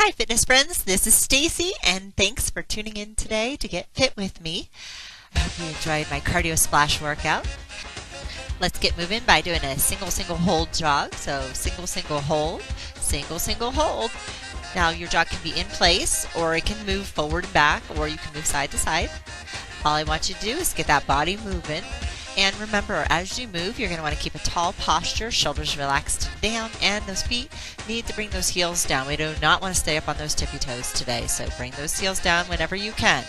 Hi fitness friends, this is Stacy and thanks for tuning in today to get fit with me. I hope you enjoyed my cardio splash workout. Let's get moving by doing a single single hold jog. So single single hold, single single hold. Now your jog can be in place or it can move forward and back or you can move side to side. All I want you to do is get that body moving and remember, as you move, you're going to want to keep a tall posture, shoulders relaxed down, and those feet need to bring those heels down. We do not want to stay up on those tippy toes today, so bring those heels down whenever you can.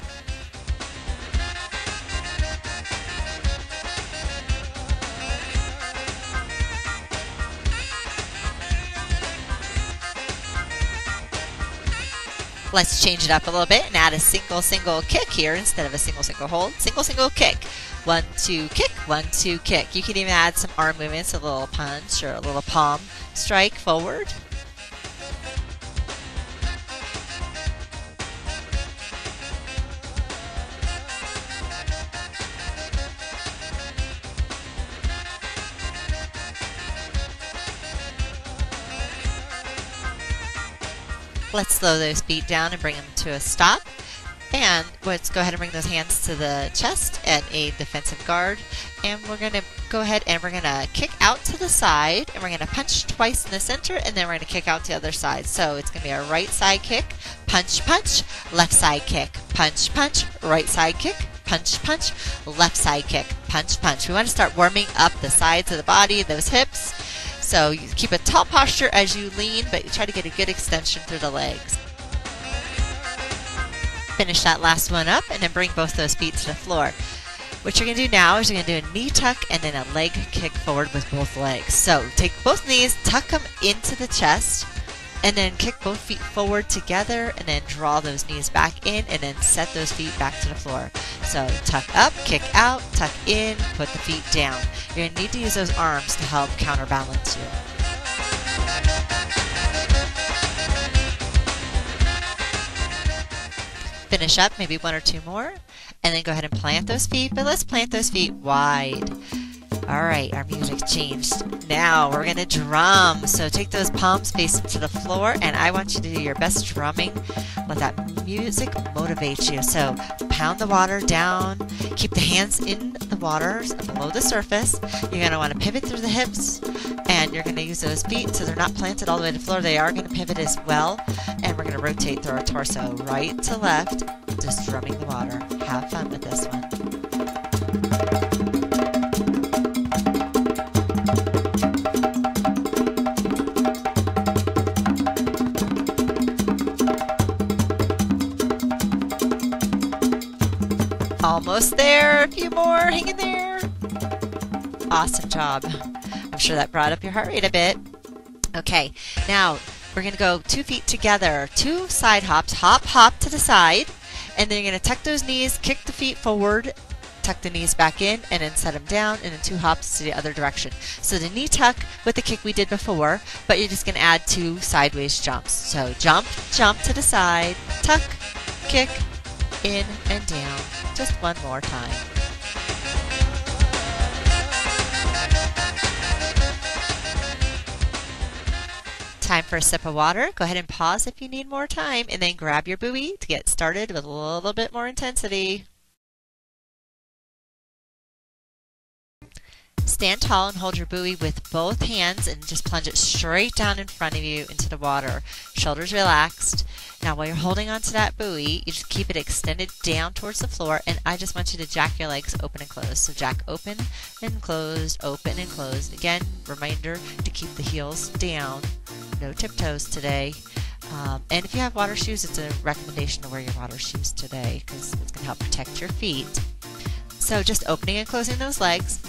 Let's change it up a little bit and add a single single kick here instead of a single single hold. Single single kick. One, two, kick, one, two, kick. You can even add some arm movements, a little punch or a little palm strike forward. Let's slow those feet down and bring them to a stop. And let's go ahead and bring those hands to the chest and a defensive guard. And we're going to go ahead and we're going to kick out to the side. And we're going to punch twice in the center. And then we're going to kick out to the other side. So it's going to be a right side kick, punch, punch, left side kick, punch, punch, right side kick, punch, punch, left side kick, punch, punch. We want to start warming up the sides of the body, those hips. So you keep a tall posture as you lean, but you try to get a good extension through the legs. Finish that last one up and then bring both those feet to the floor. What you're going to do now is you're going to do a knee tuck and then a leg kick forward with both legs. So take both knees, tuck them into the chest, and then kick both feet forward together and then draw those knees back in and then set those feet back to the floor. So tuck up, kick out, tuck in, put the feet down. You're going to need to use those arms to help counterbalance you. Finish up maybe one or two more and then go ahead and plant those feet, but let's plant those feet wide. All right, our music changed. Now we're gonna drum. So take those palms facing to the floor, and I want you to do your best drumming. Let that music motivate you. So pound the water down. Keep the hands in the water below the surface. You're gonna want to pivot through the hips, and you're gonna use those feet so they're not planted all the way to the floor. They are gonna pivot as well, and we're gonna rotate through our torso, right to left, just drumming the water. Have fun with this one. Almost there. A few more. Hang in there. Awesome job. I'm sure that brought up your heart rate a bit. Okay, now we're going to go two feet together. Two side hops. Hop, hop to the side. And then you're going to tuck those knees, kick the feet forward, tuck the knees back in, and then set them down, and then two hops to the other direction. So the knee tuck with the kick we did before, but you're just going to add two sideways jumps. So jump, jump to the side, tuck, kick, in and down. Just one more time. Time for a sip of water. Go ahead and pause if you need more time and then grab your buoy to get started with a little bit more intensity. Stand tall and hold your buoy with both hands and just plunge it straight down in front of you into the water. Shoulders relaxed. Now while you're holding onto that buoy, you just keep it extended down towards the floor and I just want you to jack your legs open and close. So jack open and closed, open and closed. Again, reminder to keep the heels down. No tiptoes today. Um, and if you have water shoes, it's a recommendation to wear your water shoes today because it's going to help protect your feet. So just opening and closing those legs.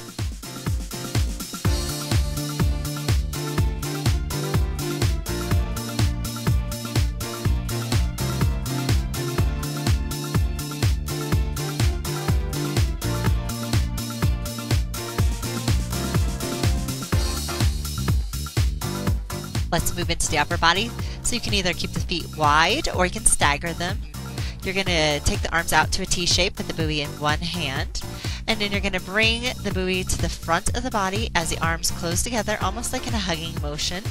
Let's move into the upper body. So you can either keep the feet wide or you can stagger them. you're going to take the arms out to a T shape, put the buoy in one hand, and then you're going to bring the buoy to the front of the body as the arms close together, almost like in a hugging motion.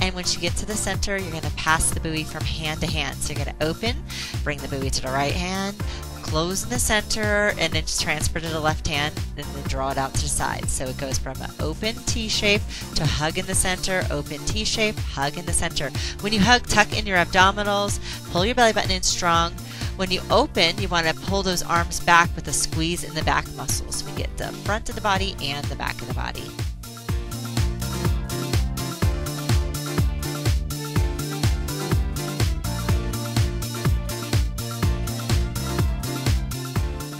And once you get to the center, you're going to pass the buoy from hand to hand. So you're going to open, bring the buoy to the right hand, close in the center, and then just transfer to the left hand, and then draw it out to the side. So it goes from an open T shape to hug in the center, open T shape, hug in the center. When you hug, tuck in your abdominals, pull your belly button in strong. When you open, you want to pull those arms back with a squeeze in the back muscles. We get the front of the body and the back of the body.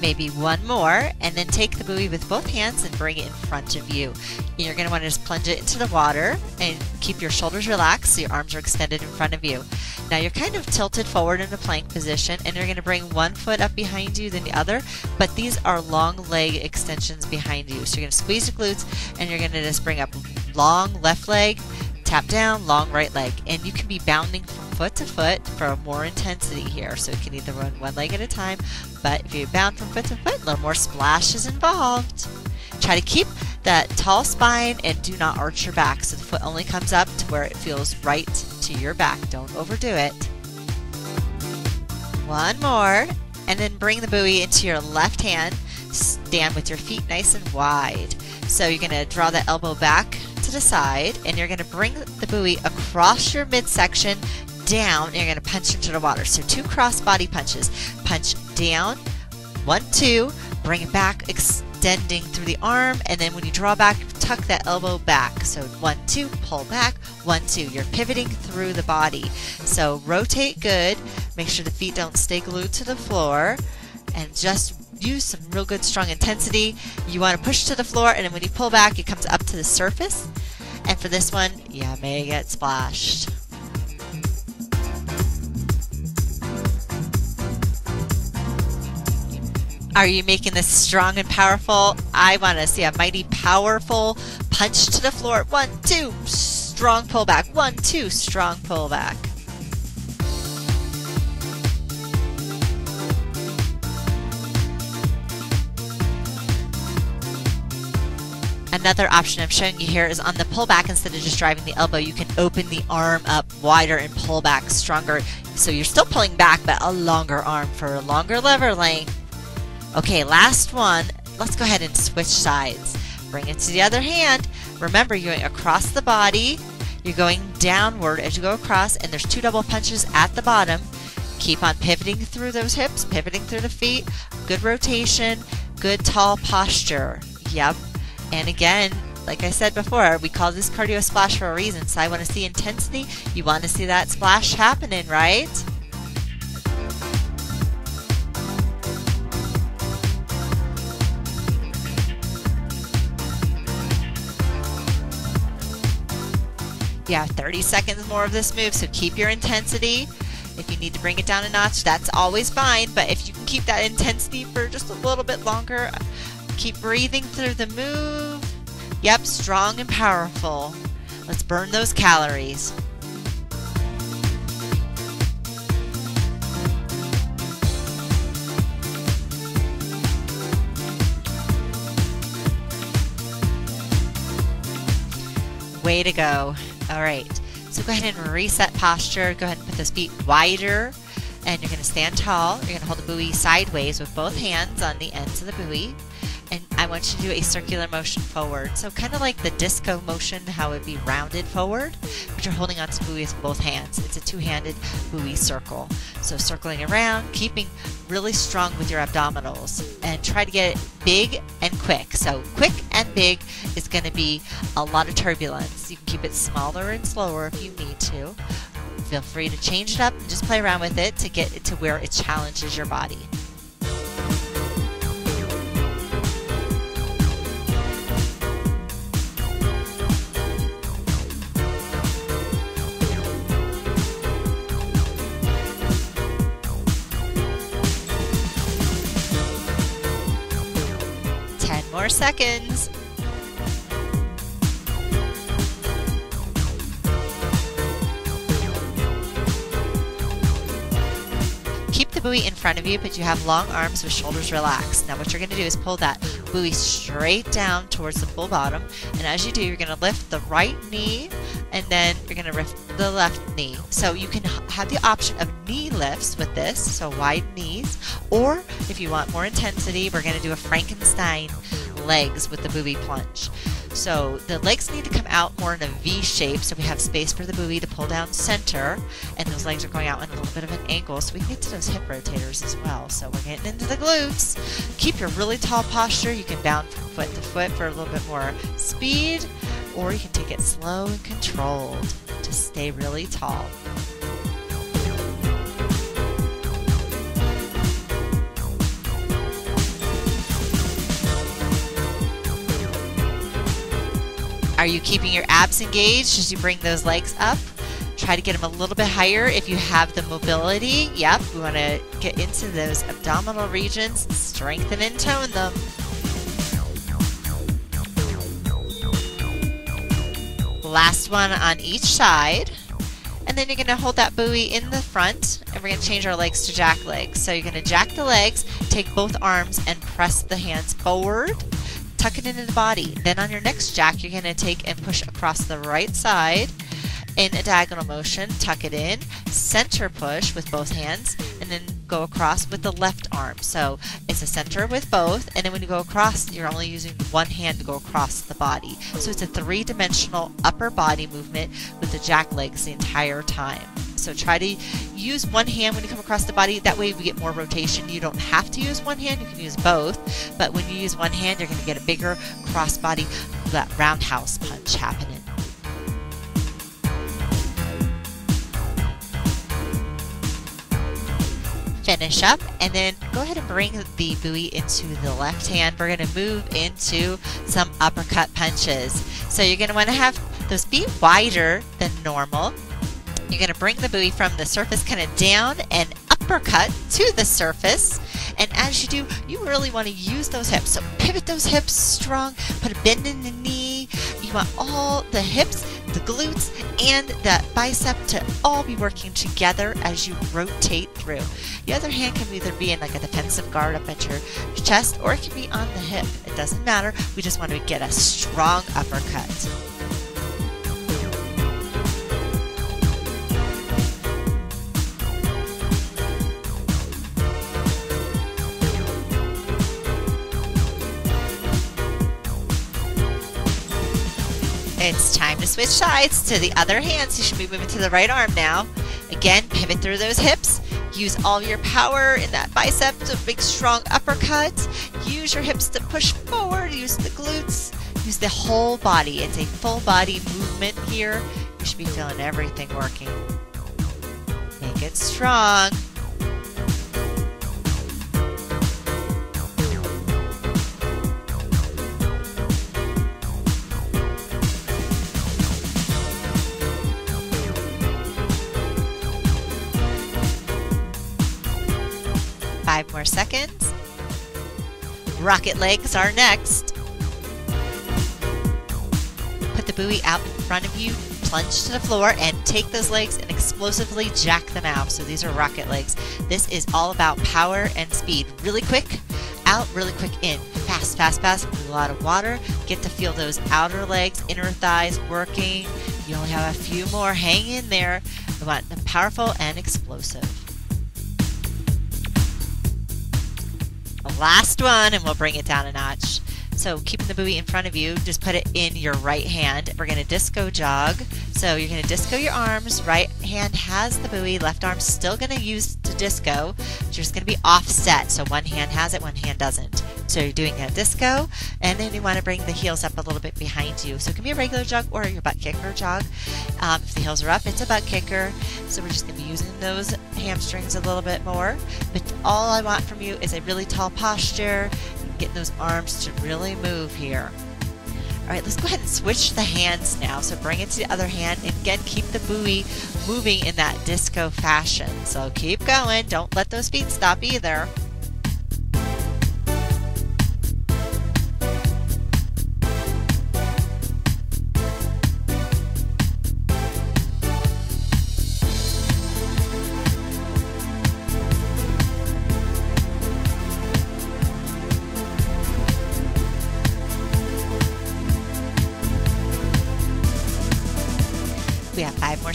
Maybe one more, and then take the buoy with both hands and bring it in front of you. You're going to want to just plunge it into the water and keep your shoulders relaxed so your arms are extended in front of you. Now you're kind of tilted forward in a plank position, and you're going to bring one foot up behind you, then the other, but these are long leg extensions behind you. So you're going to squeeze your glutes, and you're going to just bring up long left leg, tap down, long right leg, and you can be bounding from foot to foot for more intensity here. So you can either run one leg at a time, but if you bound from foot to foot, a little more splash is involved. Try to keep that tall spine and do not arch your back so the foot only comes up to where it feels right to your back. Don't overdo it. One more, and then bring the buoy into your left hand. Stand with your feet nice and wide. So you're going to draw the elbow back to the side, and you're going to bring the buoy across your midsection down, and you're going to punch into the water. So two cross body punches. Punch down, one, two, bring it back, extending through the arm, and then when you draw back, tuck that elbow back. So one, two, pull back, one, two. You're pivoting through the body. So rotate good. Make sure the feet don't stay glued to the floor, and just use some real good strong intensity. You want to push to the floor, and then when you pull back, it comes up to the surface. And for this one, you may get splashed. Are you making this strong and powerful? I want to see a mighty powerful punch to the floor. One, two, strong pullback. One, two, strong pullback. Another option I'm showing you here is on the pullback, instead of just driving the elbow, you can open the arm up wider and pull back stronger. So you're still pulling back, but a longer arm for a longer lever length. Okay, last one. Let's go ahead and switch sides. Bring it to the other hand. Remember, you're going across the body. You're going downward as you go across, and there's two double punches at the bottom. Keep on pivoting through those hips, pivoting through the feet. Good rotation, good tall posture. Yep. And again, like I said before, we call this cardio splash for a reason. So I want to see intensity. You want to see that splash happening, right? Yeah, 30 seconds more of this move, so keep your intensity. If you need to bring it down a notch, that's always fine, but if you can keep that intensity for just a little bit longer, keep breathing through the move. Yep, strong and powerful. Let's burn those calories. Way to go. All right, so go ahead and reset posture. Go ahead and put those feet wider and you're going to stand tall. You're going to hold the buoy sideways with both hands on the ends of the buoy and I want you to do a circular motion forward. So kind of like the disco motion, how it'd be rounded forward, but you're holding onto buoy with both hands. It's a two-handed buoy circle. So circling around, keeping really strong with your abdominals, and try to get it big and quick. So quick and big is going to be a lot of turbulence. You can keep it smaller and slower if you need to. Feel free to change it up and just play around with it to get it to where it challenges your body. Seconds. Keep the buoy in front of you, but you have long arms with shoulders relaxed. Now what you're going to do is pull that buoy straight down towards the full bottom. And as you do, you're going to lift the right knee and then you're going to lift the left knee. So you can have the option of knee lifts with this, so wide knees, or if you want more intensity, we're going to do a Frankenstein legs with the buoy plunge. So the legs need to come out more in a V shape so we have space for the buoy to pull down center and those legs are going out in a little bit of an angle so we can get to those hip rotators as well. So we're getting into the glutes. Keep your really tall posture. You can bound from foot to foot for a little bit more speed or you can take it slow and controlled to stay really tall. Are you keeping your abs engaged as you bring those legs up? Try to get them a little bit higher if you have the mobility. Yep, we want to get into those abdominal regions, strengthen and tone them. Last one on each side. And then you're going to hold that buoy in the front and we're going to change our legs to jack legs. So you're going to jack the legs, take both arms and press the hands forward tuck it into the body. Then on your next jack, you're going to take and push across the right side in a diagonal motion, tuck it in, center push with both hands, and then go across with the left arm. So it's a center with both, and then when you go across, you're only using one hand to go across the body. So it's a three dimensional upper body movement with the jack legs the entire time. So try to use one hand when you come across the body. That way we get more rotation. You don't have to use one hand, you can use both. But when you use one hand, you're going to get a bigger cross body, that roundhouse punch happening. finish up and then go ahead and bring the buoy into the left hand. We're going to move into some uppercut punches. So you're going to want to have those be wider than normal. You're going to bring the buoy from the surface kind of down and uppercut to the surface. And as you do, you really want to use those hips. So pivot those hips strong, put a bend in the knee. You want all the hips, the glutes, and that bicep to all be working together as you rotate through. The other hand can either be in like a defensive guard up at your chest or it can be on the hip. It doesn't matter. We just want to get a strong uppercut. It's time to switch sides to the other hand. So you should be moving to the right arm now. Again, pivot through those hips. Use all your power in that bicep to big strong uppercut. Use your hips to push forward. Use the glutes. Use the whole body. It's a full body movement here. You should be feeling everything working. Make it strong. More seconds. Rocket legs are next. Put the buoy out in front of you, plunge to the floor, and take those legs and explosively jack them out. So these are rocket legs. This is all about power and speed. Really quick out, really quick in. Fast, fast, fast. a lot of water. Get to feel those outer legs, inner thighs working. You only have a few more. Hang in there. We want them powerful and explosive. Last one and we'll bring it down a notch. So keeping the buoy in front of you, just put it in your right hand. We're going to disco jog. So you're going to disco your arms. Right hand has the buoy. Left arm's still going to use to disco. It's just going to be offset. So one hand has it, one hand doesn't. So you're doing a disco, and then you want to bring the heels up a little bit behind you. So it can be a regular jog or your butt kicker jog. Um, if the heels are up, it's a butt kicker. So we're just going to be using those hamstrings a little bit more. But all I want from you is a really tall posture, getting those arms to really move here. All right, let's go ahead and switch the hands now. So bring it to the other hand and again, keep the buoy moving in that disco fashion. So keep going. Don't let those feet stop either.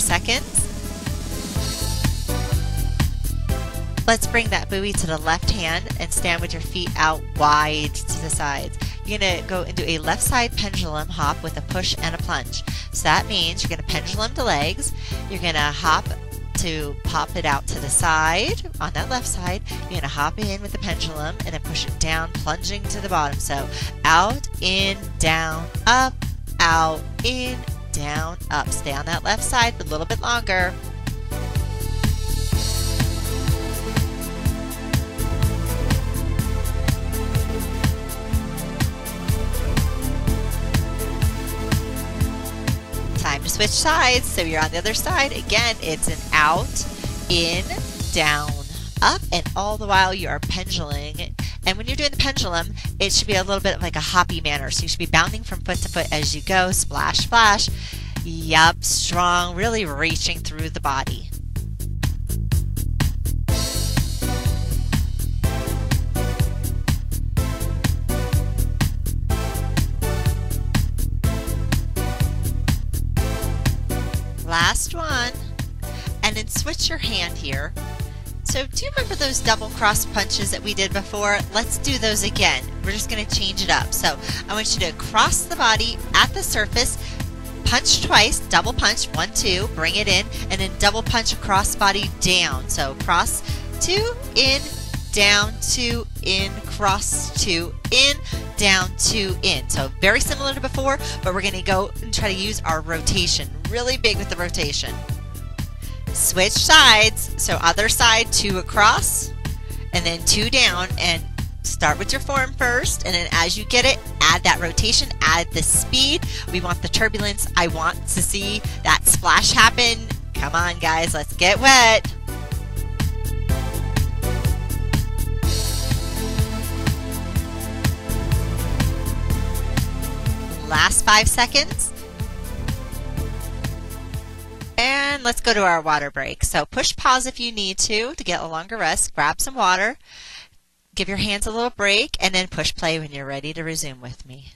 Seconds. Let's bring that buoy to the left hand and stand with your feet out wide to the sides. You're going to go into a left side pendulum hop with a push and a plunge. So that means you're going to pendulum the legs. You're going to hop to pop it out to the side on that left side. You're going to hop in with the pendulum and then push it down, plunging to the bottom. So out, in, down, up, out, in, down, up. Stay on that left side a little bit longer. Time to switch sides. So you're on the other side. Again, it's an out, in, down, up, and all the while you are pendulating. And when you're doing the pendulum, it should be a little bit like a hoppy manner. So you should be bounding from foot to foot as you go. Splash, splash. Yup, strong, really reaching through the body. Last one. And then switch your hand here. So do you remember those double cross punches that we did before? Let's do those again. We're just going to change it up. So I want you to cross the body at the surface, punch twice, double punch, one, two, bring it in, and then double punch across body down. So cross, two, in, down, two, in, cross, two, in, down, two, in. So very similar to before, but we're going to go and try to use our rotation. Really big with the rotation. Switch sides. So other side, two across, and then two down, and start with your form first, and then as you get it, add that rotation, add the speed. We want the turbulence. I want to see that splash happen. Come on, guys, let's get wet. Last five seconds. And let's go to our water break. So push pause if you need to to get a longer rest. Grab some water. Give your hands a little break and then push play when you're ready to resume with me.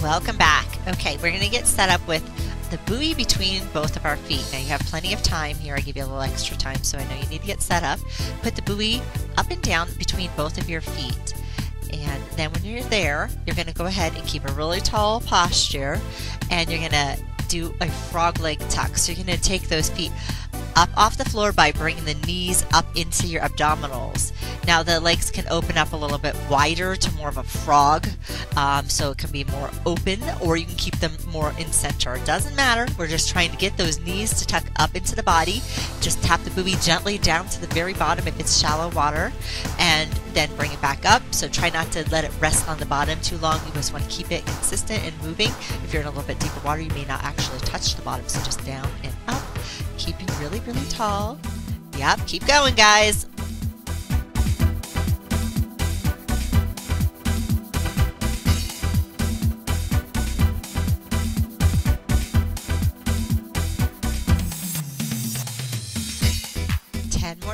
Welcome back. Okay, we're going to get set up with the buoy between both of our feet. Now you have plenty of time here. I give you a little extra time so I know you need to get set up. Put the buoy up and down between both of your feet. And then when you're there, you're going to go ahead and keep a really tall posture and you're going to do a frog leg tuck. So you're going to take those feet up off the floor by bringing the knees up into your abdominals. Now the legs can open up a little bit wider to more of a frog, um, so it can be more open, or you can keep them more in center. It doesn't matter. We're just trying to get those knees to tuck up into the body. Just tap the buoy gently down to the very bottom if it's shallow water, and then bring it back up. So try not to let it rest on the bottom too long. You just want to keep it consistent and moving. If you're in a little bit deeper water, you may not actually touch the bottom, so just down and up keeping really, really tall. Yep, keep going, guys.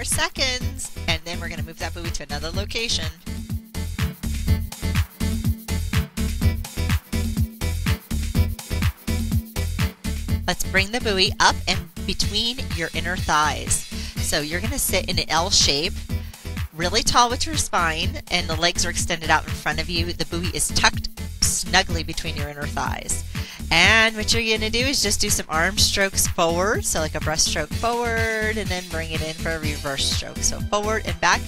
Seconds, we're going to move that buoy to another location. Let's bring the buoy up and between your inner thighs. So you're going to sit in an L shape, really tall with your spine, and the legs are extended out in front of you. The buoy is tucked snugly between your inner thighs. And what you're going to do is just do some arm strokes forward, so like a breaststroke forward, and then bring it in for a reverse stroke. So forward and back.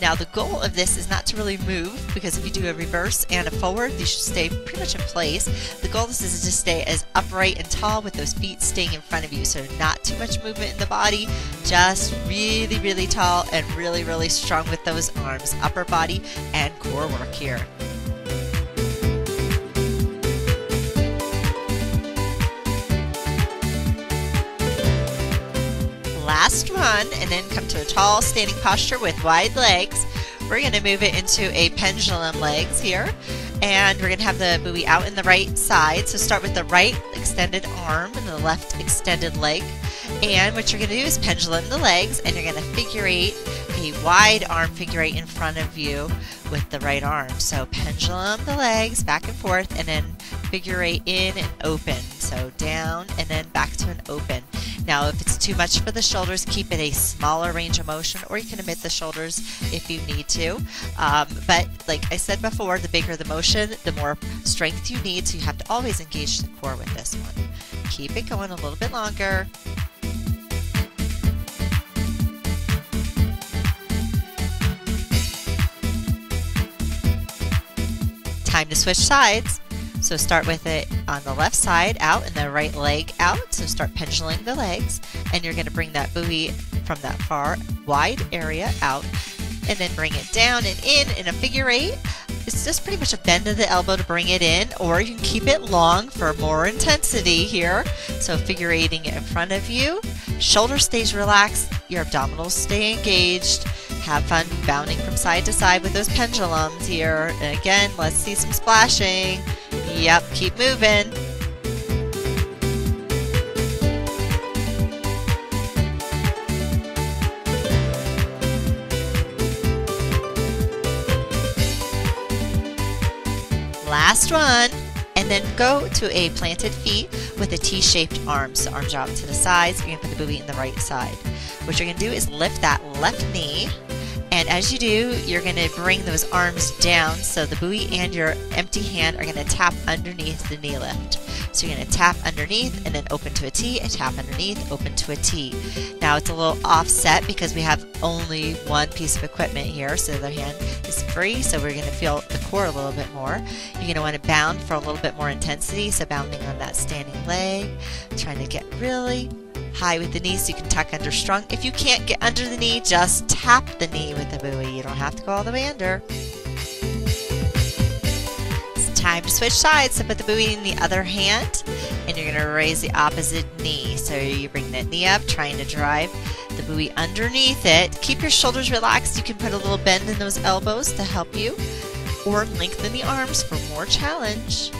Now the goal of this is not to really move, because if you do a reverse and a forward, you should stay pretty much in place. The goal of this is to stay as upright and tall with those feet staying in front of you, so not too much movement in the body, just really, really tall and really, really strong with those arms, upper body and core work here. Last one and then come to a tall standing posture with wide legs. We're going to move it into a pendulum legs here and we're going to have the buoy out in the right side. So start with the right extended arm and the left extended leg And what you're going to do is pendulum the legs and you're going to figure eight a wide arm figure eight in front of you with the right arm. So pendulum the legs back and forth and then figure eight in and open. So down and then back to an open. Now, if it's too much for the shoulders, keep it a smaller range of motion, or you can omit the shoulders if you need to. Um, but like I said before, the bigger the motion, the more strength you need, so you have to always engage the core with this one. Keep it going a little bit longer. Time to switch sides. So start with it on the left side out and the right leg out. So start pendulum the legs and you're going to bring that buoy from that far wide area out and then bring it down and in in a figure eight. It's just pretty much a bend of the elbow to bring it in or you can keep it long for more intensity here. So figure eighting it in front of you. Shoulder stays relaxed, your abdominals stay engaged. Have fun bounding from side to side with those pendulums here. And again, let's see some splashing. Yep, keep moving. Last one. And then go to a planted feet with a T-shaped arm. So arms are to the sides. You're going to put the buoy in the right side. What you're going to do is lift that left knee and as you do, you're going to bring those arms down so the buoy and your empty hand are going to tap underneath the knee lift. So you're going to tap underneath and then open to a T and tap underneath, open to a T. Now it's a little offset because we have only one piece of equipment here, so the other hand is free, so we're going to feel the core a little bit more. You're going to want to bound for a little bit more intensity, so bounding on that standing leg, trying to get really high with the knee so you can tuck under strong. If you can't get under the knee, just tap the knee with the buoy. You don't have to go all the way under. Time to switch sides. So put the buoy in the other hand and you're going to raise the opposite knee. So you bring that knee up, trying to drive the buoy underneath it. Keep your shoulders relaxed. You can put a little bend in those elbows to help you or lengthen the arms for more challenge.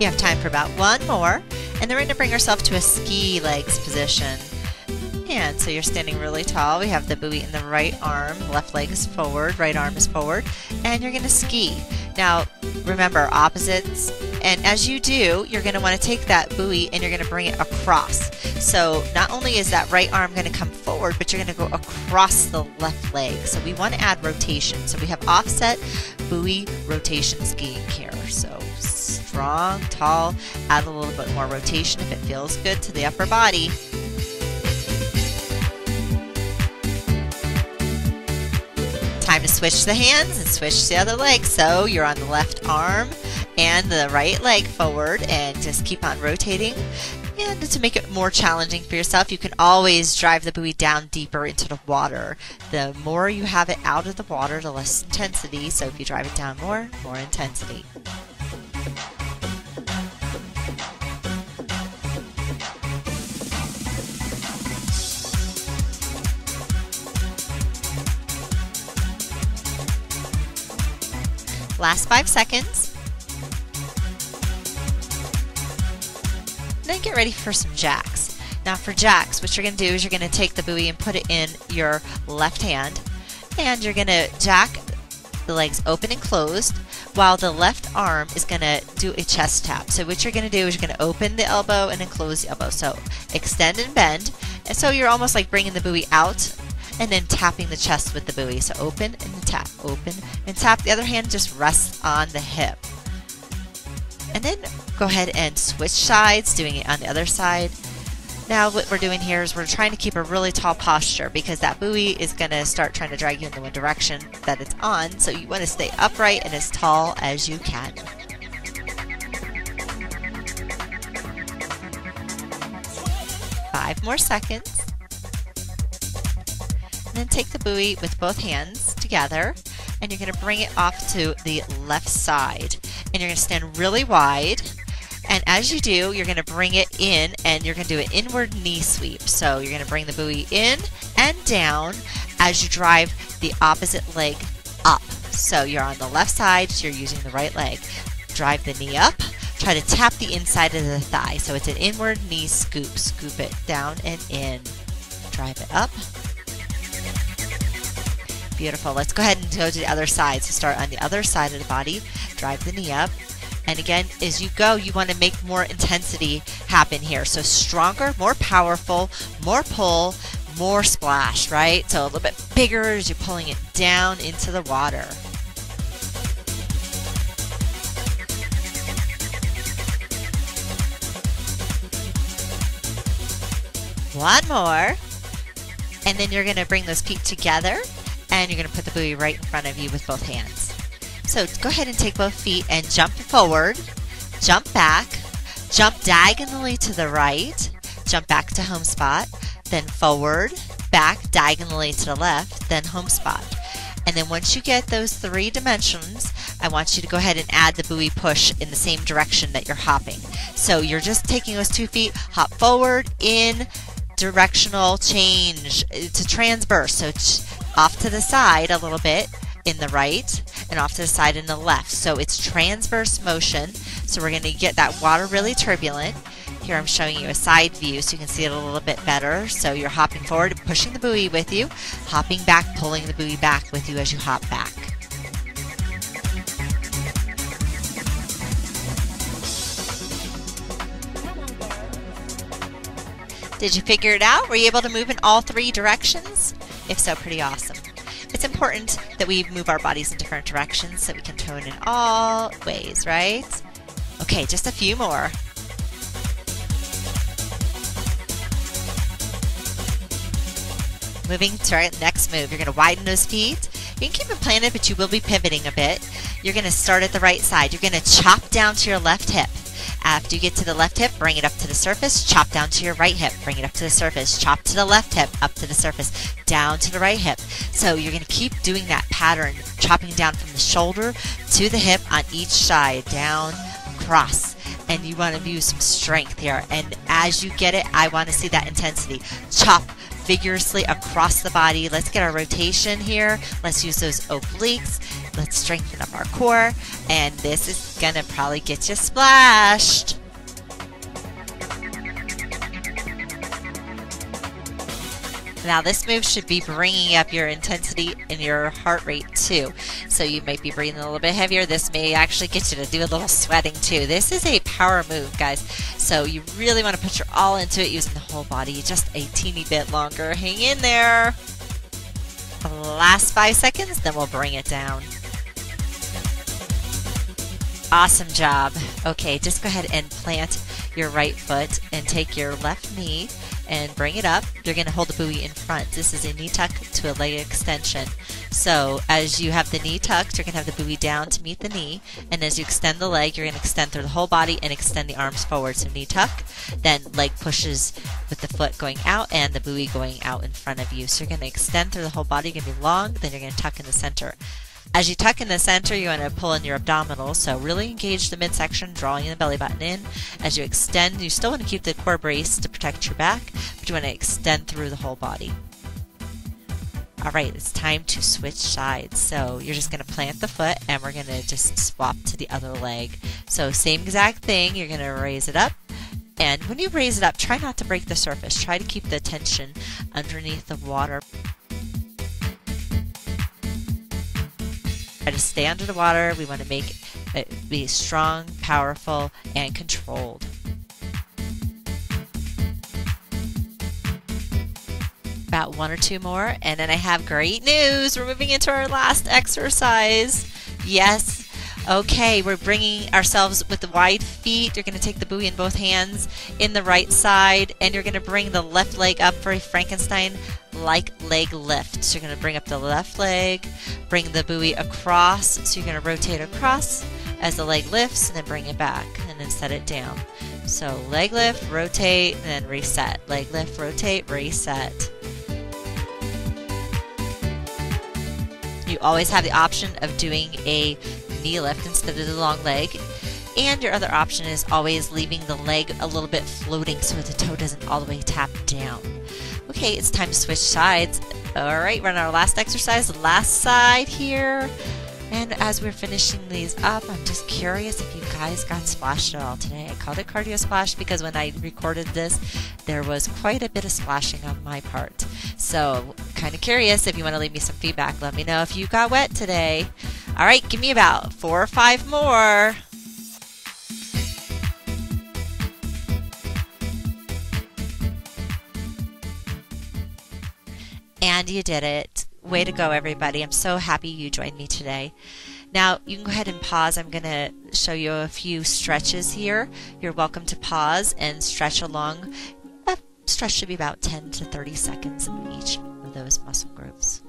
You have time for about one more, and then we're going to bring ourselves to a ski legs position. And so you're standing really tall. We have the buoy in the right arm, left leg is forward, right arm is forward, and you're going to ski. Now, remember opposites, and as you do, you're going to want to take that buoy and you're going to bring it across. So not only is that right arm going to come forward, but you're going to go across the left leg. So we want to add rotation. So we have offset buoy rotation skiing here. So strong, tall, add a little bit more rotation if it feels good to the upper body. Time to switch the hands and switch the other leg. So you're on the left arm and the right leg forward and just keep on rotating. And to make it more challenging for yourself, you can always drive the buoy down deeper into the water. The more you have it out of the water, the less intensity. So if you drive it down more, more intensity. Last five seconds. Then get ready for some jacks. Now for jacks, what you're going to do is you're going to take the buoy and put it in your left hand. And you're going to jack the legs open and closed while the left arm is going to do a chest tap. So what you're going to do is you're going to open the elbow and then close the elbow. So extend and bend. And so you're almost like bringing the buoy out and then tapping the chest with the buoy. So open and tap, open and tap. The other hand just rests on the hip. And then go ahead and switch sides, doing it on the other side. Now what we're doing here is we're trying to keep a really tall posture because that buoy is going to start trying to drag you in the one direction that it's on. So you want to stay upright and as tall as you can. Five more seconds then take the buoy with both hands together and you're going to bring it off to the left side. And you're going to stand really wide. And as you do, you're going to bring it in and you're going to do an inward knee sweep. So you're going to bring the buoy in and down as you drive the opposite leg up. So you're on the left side, so you're using the right leg. Drive the knee up. Try to tap the inside of the thigh. So it's an inward knee scoop. Scoop it down and in. Drive it up. Beautiful. Let's go ahead and go to the other side. So start on the other side of the body. Drive the knee up. And again, as you go, you want to make more intensity happen here. So stronger, more powerful, more pull, more splash, right? So a little bit bigger as you're pulling it down into the water. One more. And then you're going to bring those feet together and you're going to put the buoy right in front of you with both hands. So go ahead and take both feet and jump forward, jump back, jump diagonally to the right, jump back to home spot, then forward, back diagonally to the left, then home spot. And then once you get those three dimensions, I want you to go ahead and add the buoy push in the same direction that you're hopping. So you're just taking those two feet, hop forward, in, directional change uh, to transverse. So off to the side a little bit, in the right and off to the side in the left. So it's transverse motion. So we're going to get that water really turbulent. Here I'm showing you a side view so you can see it a little bit better. So you're hopping forward, pushing the buoy with you, hopping back, pulling the buoy back with you as you hop back. Did you figure it out? Were you able to move in all three directions? If so, pretty awesome. It's important that we move our bodies in different directions so we can tone in all ways, right? Okay, just a few more. Moving to our next move, you're going to widen those feet. You can keep it planted, but you will be pivoting a bit. You're going to start at the right side. You're going to chop down to your left hip. After you get to the left hip, bring it up to the surface, chop down to your right hip, bring it up to the surface, chop to the left hip, up to the surface, down to the right hip. So you're going to keep doing that pattern, chopping down from the shoulder to the hip on each side, down, across. And you want to use some strength here. And as you get it, I want to see that intensity. Chop vigorously across the body. Let's get our rotation here. Let's use those obliques. Let's strengthen up our core. And this is going to probably get you splashed. Now this move should be bringing up your intensity and your heart rate too. So you might be breathing a little bit heavier. This may actually get you to do a little sweating too. This is a power move, guys. So you really want to put your all into it using the whole body just a teeny bit longer. Hang in there. Last five seconds, then we'll bring it down. Awesome job. Okay, just go ahead and plant your right foot and take your left knee and bring it up. You're going to hold the buoy in front. This is a knee tuck to a leg extension. So as you have the knee tucked, you're going to have the buoy down to meet the knee. And as you extend the leg, you're going to extend through the whole body and extend the arms forward. So knee tuck, then leg pushes with the foot going out and the buoy going out in front of you. So you're going to extend through the whole body. You're going to be long, then you're going to tuck in the center. As you tuck in the center, you want to pull in your abdominals, so really engage the midsection, drawing the belly button in. As you extend, you still want to keep the core brace to protect your back, but you want to extend through the whole body. All right, it's time to switch sides. So you're just going to plant the foot and we're going to just swap to the other leg. So same exact thing, you're going to raise it up. And when you raise it up, try not to break the surface. Try to keep the tension underneath the water. Try to stay under the water. We want to make it be strong, powerful, and controlled. About one or two more, and then I have great news. We're moving into our last exercise. Yes, Okay, we're bringing ourselves with the wide feet. You're going to take the buoy in both hands in the right side, and you're going to bring the left leg up for a Frankenstein like leg lift. So you're going to bring up the left leg, bring the buoy across. So you're going to rotate across as the leg lifts, and then bring it back, and then set it down. So leg lift, rotate, and then reset. Leg lift, rotate, reset. You always have the option of doing a knee lift instead of the long leg. And your other option is always leaving the leg a little bit floating so the toe doesn't all the way tap down. Okay, it's time to switch sides. All right, run our last exercise, last side here. And as we're finishing these up, I'm just curious if you guys got splashed at all today. I called it cardio splash because when I recorded this, there was quite a bit of splashing on my part. So, kind of curious if you want to leave me some feedback. Let me know if you got wet today. All right, give me about four or five more. And you did it. Way to go, everybody. I'm so happy you joined me today. Now, you can go ahead and pause. I'm going to show you a few stretches here. You're welcome to pause and stretch along. That stretch should be about 10 to 30 seconds in each of those muscle groups.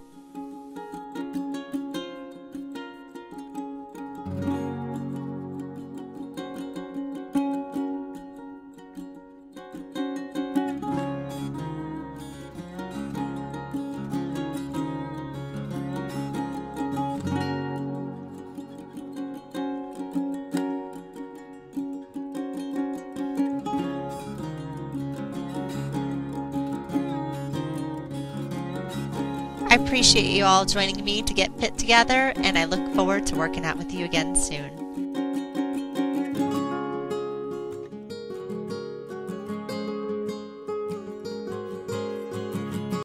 Appreciate you all joining me to get fit together, and I look forward to working out with you again soon.